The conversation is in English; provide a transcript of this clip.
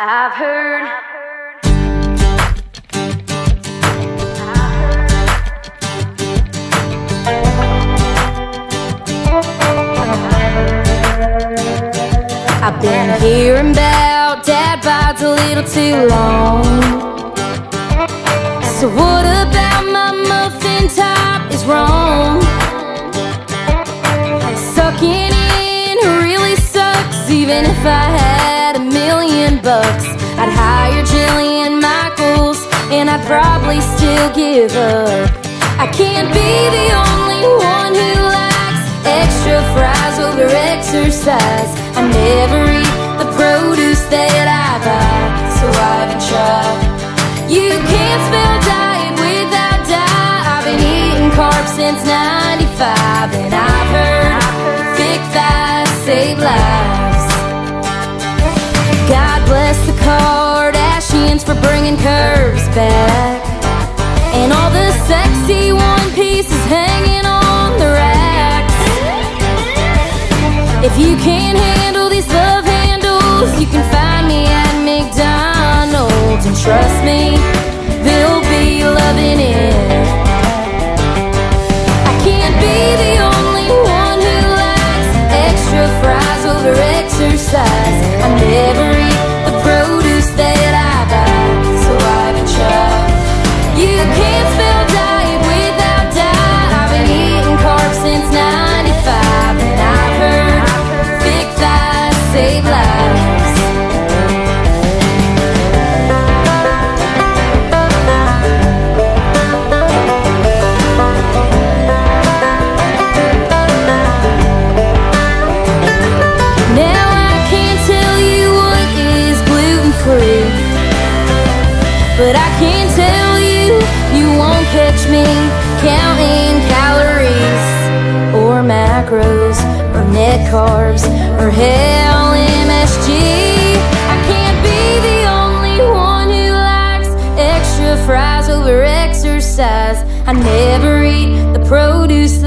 I've heard. I've been hearing about dad bides a little too long. So what about my muffin top is wrong? Sucking in really sucks, even if I and I'd probably still give up. I can't be the only one who likes extra fries over exercise. I never eat the produce that I buy, so I haven't tried. You can't spell diet without die. I've been eating carbs since 95, and I've heard thick thighs save lives. God bless the Kardashians for bringing curves back. And all the sexy one pieces hanging on the racks. If you can't handle these love handles, you can catch me counting calories or macros or net carbs or hell MSG. I can't be the only one who likes extra fries over exercise. I never eat the produce